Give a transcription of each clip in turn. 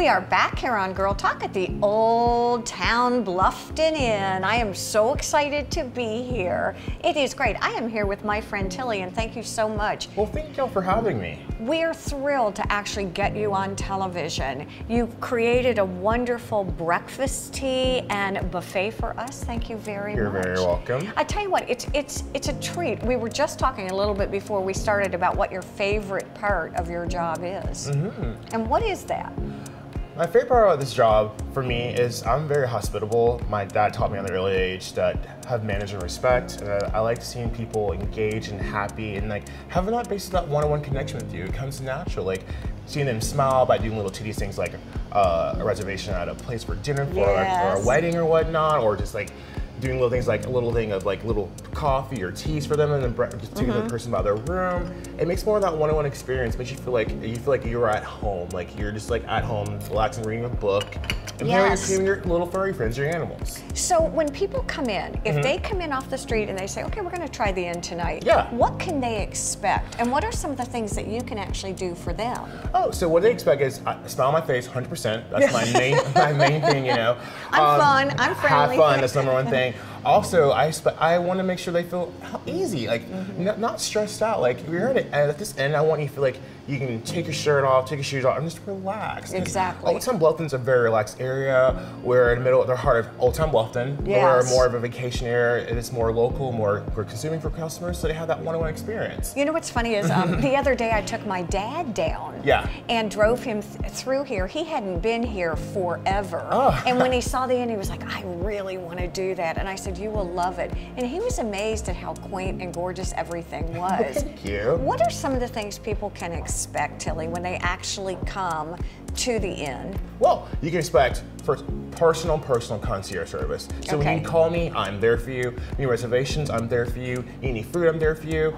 We are back here on Girl Talk at the Old Town Bluffton Inn. I am so excited to be here. It is great. I am here with my friend Tilly, and thank you so much. Well, thank y'all for having me. We're thrilled to actually get you on television. You've created a wonderful breakfast tea and buffet for us. Thank you very much. You're very welcome. I tell you what, it's it's it's a treat. We were just talking a little bit before we started about what your favorite part of your job is. Mm-hmm. And what is that? My favorite part about this job for me is I'm very hospitable. My dad taught me at an early age that have manners and respect. And I like seeing people engaged and happy and like having that basically that one-on-one connection with you. It comes natural. Like seeing them smile by doing little tedious things like uh, a reservation at a place for dinner for, or a wedding or whatnot, or just like doing little things like a little thing of like little coffee or teas for them and then just taking Mm-hmm. the person by their room. It makes more of that one-on-one experience. Makes you feel like you feel like you're at home. Like you're just like at home, relaxing, reading a book. And here you're seeing your little furry friends, your animals. So when people come in, if they come in off the street and they say, "Okay, we're going to try the inn tonight," Mm-hmm. Yeah. what can they expect, and what are some of the things that you can actually do for them? Oh, so what they expect is uh, smile on my face, 100%. That's my main my main thing, you know. Um, I'm fun, I'm friendly. Have fun. That's number one thing. Also, I I want to make sure they feel easy, like Mm-hmm. n- not stressed out. Like we're at, it, at this end, I want you to feel like you can take your shirt off, take your shoes off, and just relax. Exactly. Old Town Bluffton's a very relaxed area. We're in the middle, of the heart of Old Town Bluffton. We're more of a vacation area. It is more local, more we're consuming for customers, so they have that one-on-one experience. You know what's funny is um, the other day I took my dad down Yeah. and drove him th- through here. He hadn't been here forever. Oh. And when he saw the inn, he was like, I really want to do that. And I said, You will love it. And he was amazed at how quaint and gorgeous everything was. Thank you. What are some of the things people can expect, Tilly, when they actually come to the inn? Well, you can expect first personal, personal concierge service. So when you call me, I'm there for you. You need reservations, I'm there for you. You need food, I'm there for you.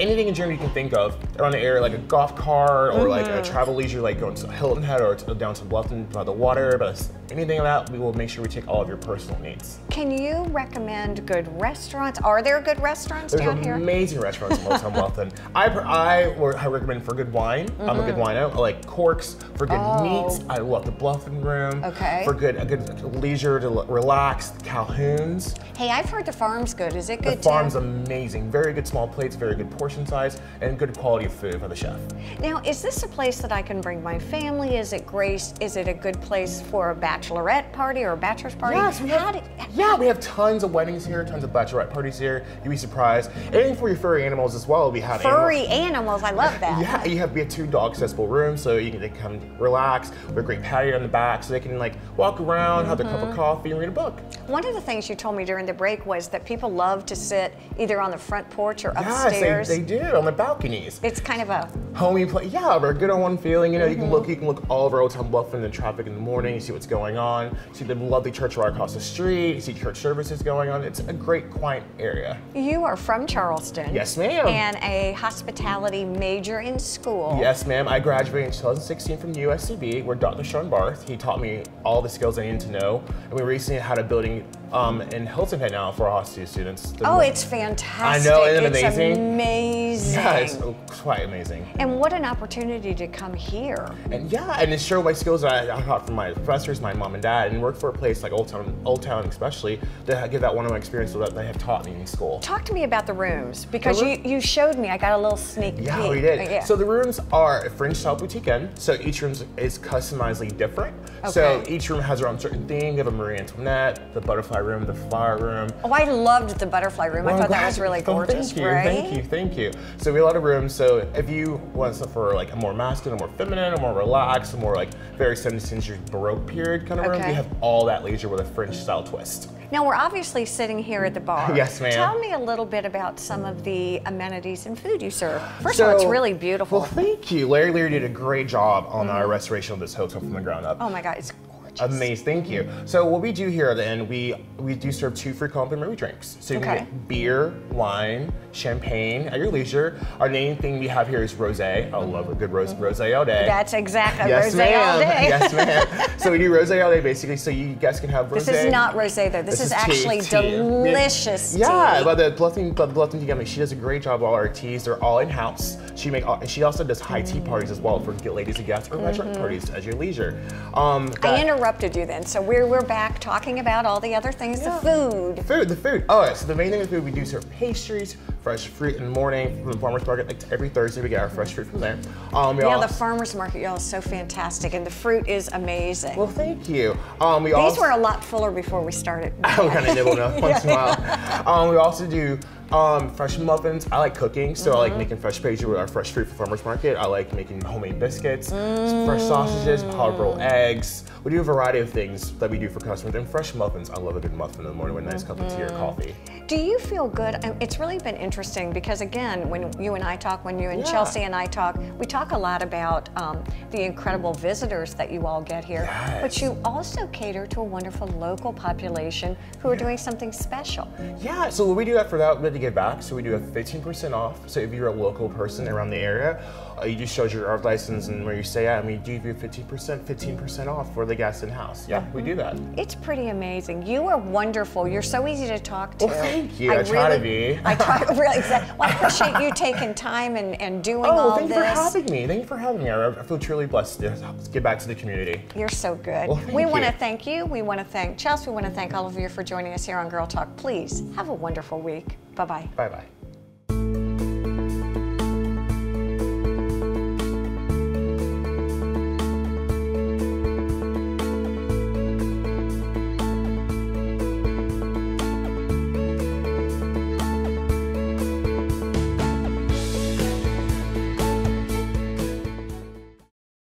Anything in Germany you can think of on the air, like a golf cart or like Mm-hmm. a travel leisure, like going to Hilton Head or to, down to Bluffton by the water, but anything like that, we will make sure we take all of your personal needs. Can you recommend good restaurants? Are there good restaurants There's down here? amazing restaurants in Old Town Bluffton. I, I, would- I recommend for good wine. I'm a good wino. I like Corks for good Mm-hmm. Oh. meats. I love the Bluffton Room. Okay. For good, a good leisure to relax. Calhoun's. Hey, I've heard the farm's good. Is it good? The farm's too? amazing. Very good small plates, very good portion size, and good quality of food by the chef. Now, is this a place that I can bring my family? Is it Grace? Is it a good place for a bachelorette party or a bachelor's party? Yes, we have, do- yeah, we have tons of weddings here, tons of bachelorette parties here. You'd be surprised. And for your furry animals as well. We have furry animals. animals, I love that. Yeah, you have we have two dog accessible rooms, so you can they come relax. We have a great patio in the back, so they can like walk around, have their cup Mm-hmm. of coffee, and read a book. One of the things you told me during the break was that people love to sit either on the front porch or upstairs. Yes, they, they do on the balconies. it's kind of a Homey place, yeah, we're good on one feeling. You know, you Mm-hmm. can look, you can look all over Old Town Bluffton, the traffic in the morning. You see what's going on. See the lovely church right across the street. You see church services going on. It's a great, quiet area. you are from Charleston. Yes, ma'am. And a hospitality major in school. Yes, ma'am. I graduated in 2016 from USCB, where Dr. Sean Barth, he taught me all the skills I needed to know. And we recently had a building um, in Hilton Head now for our hospitality students. The Oh, it's fantastic. isn't it it's amazing? Amazing. Yeah, it's quite amazing. And what an opportunity to come here. And yeah, and to show my skills that I, got from my professors, my mom and dad, and work for a place like Old Town, Old Town especially, to give that one-on-one experience that they have taught me in school. Talk to me about the rooms because The you, you showed me. I got a little sneak peek. Yeah, we did. Uh, yeah. So the rooms are a French style boutique inn. So each room is customizedly different. Okay. So each room has their own certain theme. You have a Marie Antoinette, the butterfly room, the flower room. oh, I loved the butterfly room. I thought that was really oh, gorgeous, Thank you, right? thank you, thank you. So we have a lot of rooms. So if you want something for like a more masculine, a more feminine, a more relaxed, a more like very 17th century Baroque period kind of room, Okay. we have all that leisure with a French style twist. Now we're obviously sitting here at the bar. Yes, ma'am. Tell me a little bit about some of the amenities and food you serve. First of all, it's really beautiful. Well, thank you. Larry Leary did a great job on mm-hmm. our restoration of this hotel from the ground up. oh my God, it's Amazing, thank you. So what we do here at the end, we we do serve two free complimentary drinks. So you Okay. can get beer, wine, champagne at your leisure. Our main thing we have here is rosé. I love a good rose rosé all day. That's exactly yes, rosé all day. Yes, ma'am. so we do rosé all day, basically, so you guys can have rosé. This is not rosé though. This, is, tea, actually tea. delicious Yeah, tea. but the the Bluffing Tea she does a great job all our teas. They're all in house. She make, all, and she also does high tea parties as well for ladies and guests or restaurant parties at your leisure. Um, Mm-hmm. I that- interrupted you then, so we're we're back talking about all the other things, the food. Food, the food. All right, so the main thing is food. We do serve pastries, fresh fruit in the morning from the farmer's market. Like every Thursday, we get our fresh fruit from there. Um, Yeah, the farmers market, y'all, is so fantastic, and the fruit is amazing. Well, thank you. Um, we These also, were a lot fuller before we started. I'm kind of nibbling up once in a while. Um, we also do um, fresh muffins. I like cooking, so I Mm-hmm. like making fresh pastry with our fresh fruit from farmers market. I like making homemade biscuits, fresh sausages, hard boiled eggs. We do a variety of things that we do for customers. And fresh muffins. I love a good muffin in the morning with a nice cup of tea or Mm-hmm. coffee. Do you feel good? It's really been interesting because, again, when you and I talk, when you and Yeah. Chelsea and I talk, we talk a lot about um, the incredible visitors that you all get here. But you also cater to a wonderful local population who are doing something special. Yeah, so we do that for that, we to give back. So we do a 15% off. So if you're a local person around the area, uh, you just show your art license and where you stay at, and we do give you 15%, 15% off for the guests in house. Yeah, we do that. It's pretty amazing. You are wonderful. You're so easy to talk to. Well, thank you. I try to be. I try really. Exactly. Well, I appreciate you taking time and, and doing Oh, all thank you this. for having me. Thank you for having me. I feel truly blessed to get back to the community. You're so good. Well, we want to thank you. We want to thank Chelsea. We want to thank all of you for joining us here on Girl Talk. Please have a wonderful week. Bye bye. Bye bye.